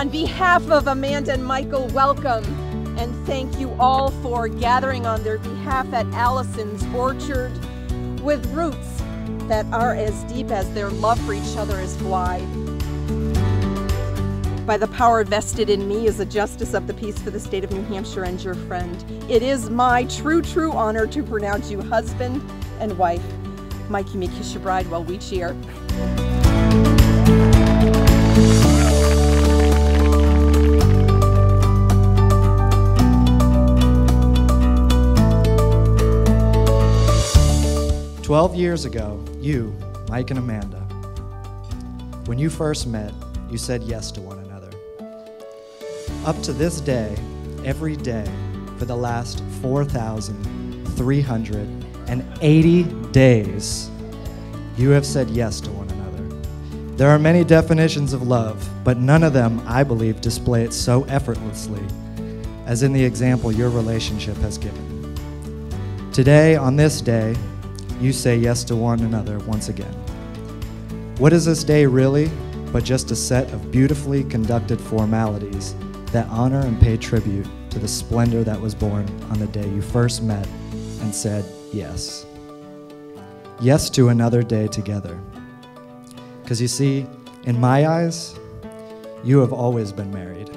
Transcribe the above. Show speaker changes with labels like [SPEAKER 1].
[SPEAKER 1] On behalf of Amanda and Michael, welcome and thank you all for gathering on their behalf at Alyson's Orchard with roots that are as deep as their love for each other is wide. By the power vested in me as a justice of the peace for the state of New Hampshire and your friend, it is my true, true honor to pronounce you husband and wife. Mike, you may kiss your bride while we cheer.
[SPEAKER 2] Twelve years ago, you, Mike and Amanda, when you first met, you said yes to one another. Up to this day, every day, for the last 4,380 days, you have said yes to one another. There are many definitions of love, but none of them, I believe, display it so effortlessly as in the example your relationship has given. Today, on this day, you say yes to one another once again. What is this day really but just a set of beautifully conducted formalities that honor and pay tribute to the splendor that was born on the day you first met and said yes? Yes to another day together. Because you see, in my eyes, you have always been married.